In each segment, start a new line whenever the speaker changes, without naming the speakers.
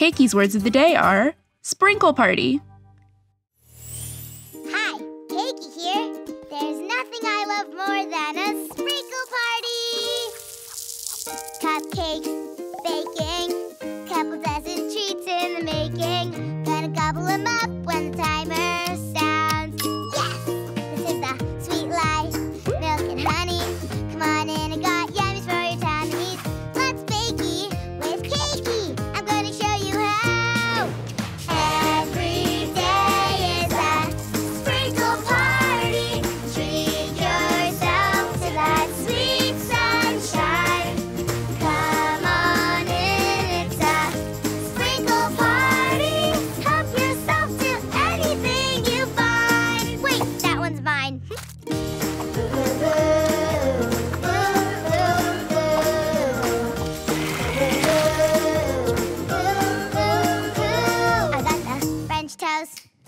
Cakey's words of the day are sprinkle party.
Hi, Cakey here. There's nothing I love more than a sprinkle party. Cupcakes, baking, couple dozen treats in the making. Gonna gobble them up when the timer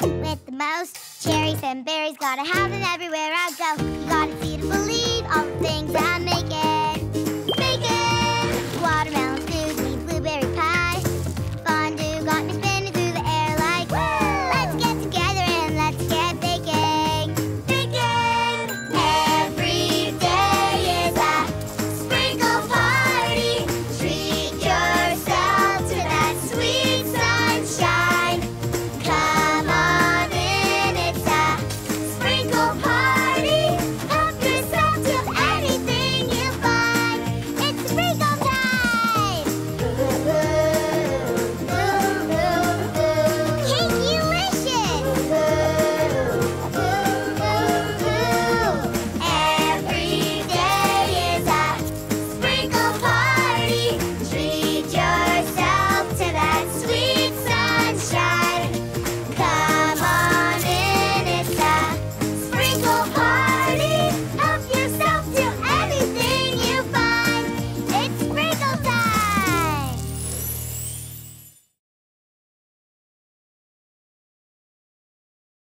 with the most cherries and berries. Gotta have them everywhere I go. You gotta see to believe all the things I'm making.